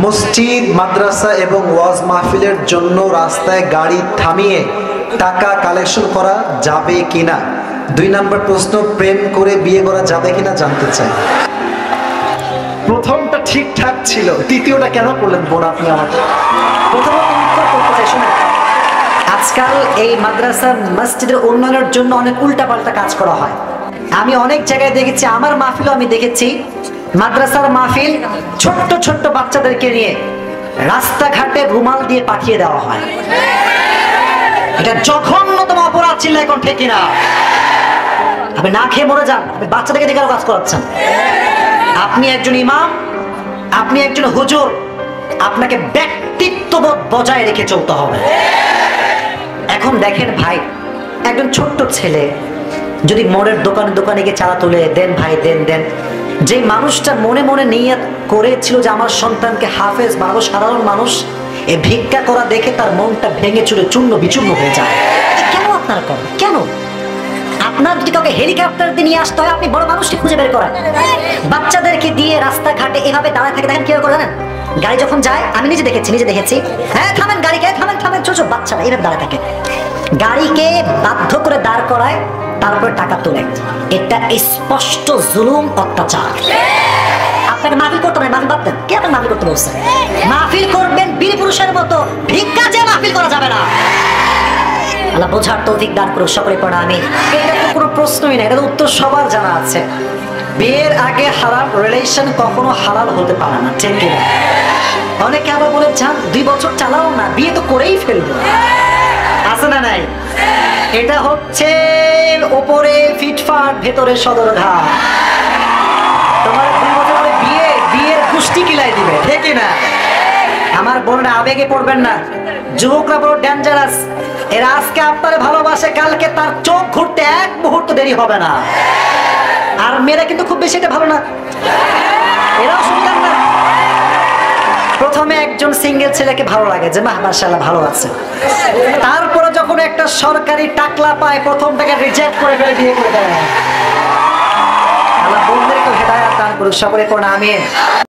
মসজিদ, মাদ্রাসা এবং ওয়াজ মাহফিলের জন্য রাস্তায় গাড়ি থামিয়ে টাকা কালেকশন করা যাবে কিনা? দুই নম্বর প্রশ্ন, প্রেম করে বিয়ে করা যাবে কিনা জানতে চাই। প্রথমটা ঠিকঠাক ছিল, তৃতীয়টা কেন করলেন বোন আপনি আমাকে? আজকাল এই মাদ্রাসা, মসজিদের উন্নয়নের জন্য অনেক উল্টাপাল্টা কাজ করা হয়। আমি অনেক জায়গায় দেখেছি, আমার মাহফিলও আমি দেখেছি মাদ্রাসার মাহফিল ছোট্ট ছোট্ট বাচ্চাদেরকে নিয়ে রাস্তাঘাটে রুমাল দিয়ে পাঠিয়ে দেওয়া হয়। এটা জঘন্যতম অপরাধ ছিল এখন, ঠিক কিনা? আপনি না খেয়ে মরে যান, আপনি বাচ্চাদেরকে আরও কাজ করাচ্ছেন? আপনি একজন ইমাম, আপনি একজন হুজুর, আপনাকে ব্যক্তিত্ববোধ বজায় রেখে চলতে হবে। এখন দেখেন ভাই, একজন ছোট্ট ছেলে যদি মোড়ের দোকানে দোকানে গিয়ে চারা তুলে দেন, ভাই দেন দেন যে মানুষটা মনে মনে নিয়ে করেছিল যে আমার সন্তানকে হাফেজ বানাবো সাধারণ মানুষ, এ ভিক্ষা করা দেখে তার মনটা ভেঙে চুরে চূর্ণ বিচূর্ণ হয়ে যায়। কেন আপনারা করেন কেন? আপনার যদি কাউকে হেলিকপ্টার দিয়ে নিয়ে আসতে হয়, আপনি বড় মানুষকে খুঁজে বের করেন। বাচ্চাদেরকে দিয়ে রাস্তাঘাটে এভাবে দাঁড়ায় থাকে, দেখেন কি করে জানেন? গাড়ি যখন যায়, আমি নিজে দেখেছি নিজে দেখেছি। হ্যাঁ থামেন, গাড়িকে, থামেন থামেন ছোট বাচ্চারা এইভাবে দাঁড়ায় থাকে। গাড়িকে বাধ্য করে দাঁড় করায় তারপরে টাকা তোলে। এটা স্পষ্ট জুলুম অত্যাচার। আপনাকে মাহফিল করতে হবে, মাহফিল বাদ দেন কে আপনাকে মাহফিল করতে বলছে? মাহফিল করবেন বীর পুরুষের মতো। ভিক্ষা যে মাহফিল করা যাবে না। আল্লাহ বোঝার দান সকলে পড়া আমি এটা তো কোনো প্রশ্নই না, এটা উত্তর সবার জানা আছে। বিয়ের আগে হারাম রিলেশন কখনো হালাল হতে পারে না, ঠিক কিনা? অনেকে আবার বলে, যান, দুই বছর চালাও না, বিয়ে তো করেই ফেলব। আছে না নাই? এটা হচ্ছে ওপরে ফিটফাট ভেতরে সদর ঘাট তোমার বিয়ে, বিয়ের গুষ্টি কিলাই দিবে, ঠিক না? আমার বোনরা আবেগে পড়বেন না। যুবকরা বড় ডেঞ্জারাস এরা আজকে আপনার ভালোবাসে, কালকে তার চোখ ঘুরতে এক মুহূর্ত দেরি হবে না। আর মেয়েরা কিন্তু খুব বেশি এটা ভালো না। এরাও না। প্রথমে একজন সিঙ্গেল ছেলেকে ভালো লাগে যে মাহ মার্শাল্লাহ ভালো আছে। তারপরে যখন একটা সরকারি টাকলা পায় প্রথম থেকে রিজেক্ট করে ফেলে, বিয়ে করে দেয়। আল্লাহ বন্ধুদেরকে হেদায়াত দান করুক, সকলে কোন আমিন।